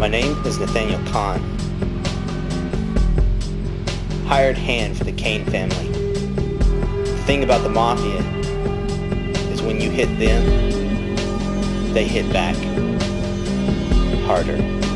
My name is Nathaniel Kahn. Hired hand for the Kane family. The thing about the Mafia is when you hit them, they hit back. Harder.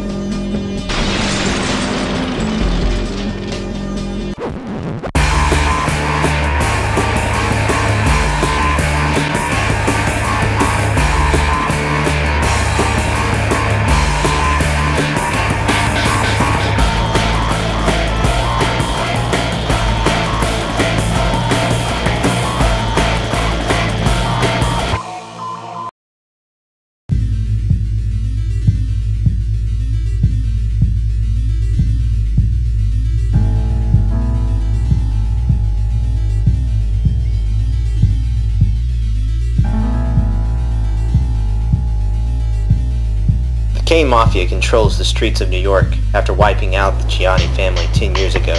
Kane Mafia controls the streets of New York after wiping out the Gianni family 10 years ago.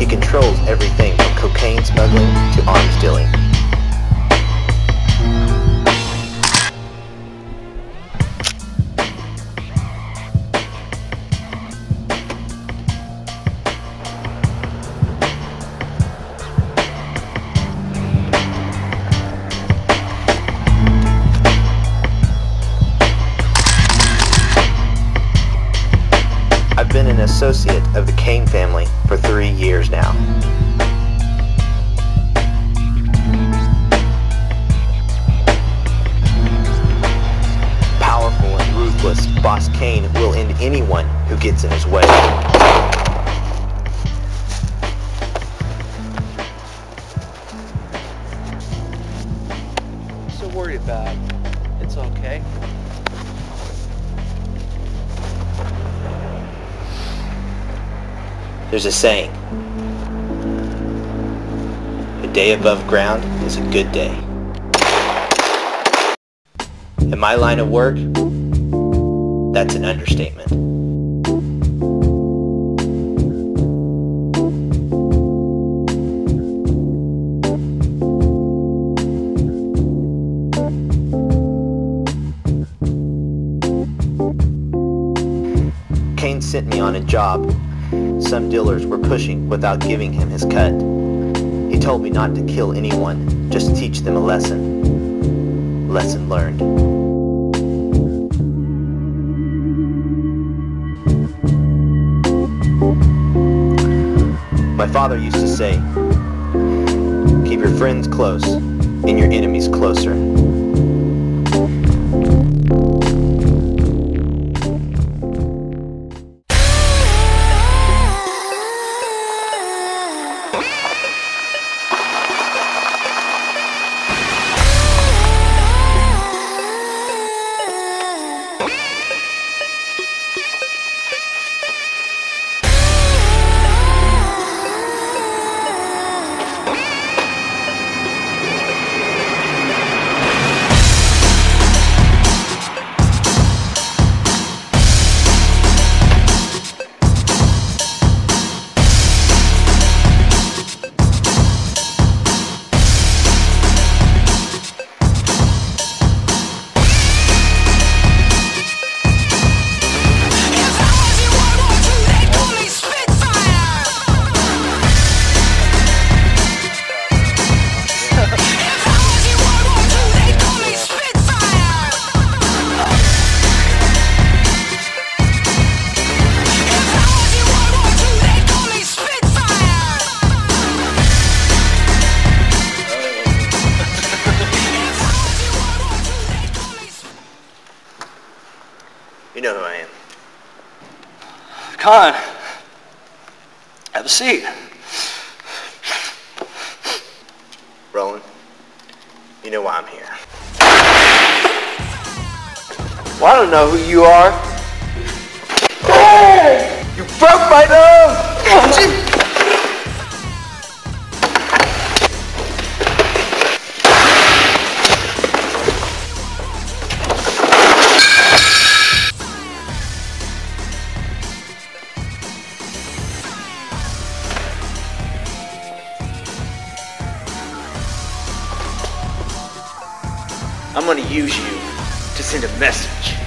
He controls everything from cocaine smuggling to arms dealing. Associate of the Kane family for three years now. Powerful and ruthless, Boss Kane will end anyone who gets in his way. so worried about. There's a saying. A day above ground is a good day. In my line of work, that's an understatement. Kane sent me on a job some dealers were pushing without giving him his cut. He told me not to kill anyone, just teach them a lesson. Lesson learned. My father used to say, keep your friends close and your enemies closer. Con, have a seat. Roland, you know why I'm here. Well, I don't know who you are. You broke my nose! I'm gonna use you to send a message.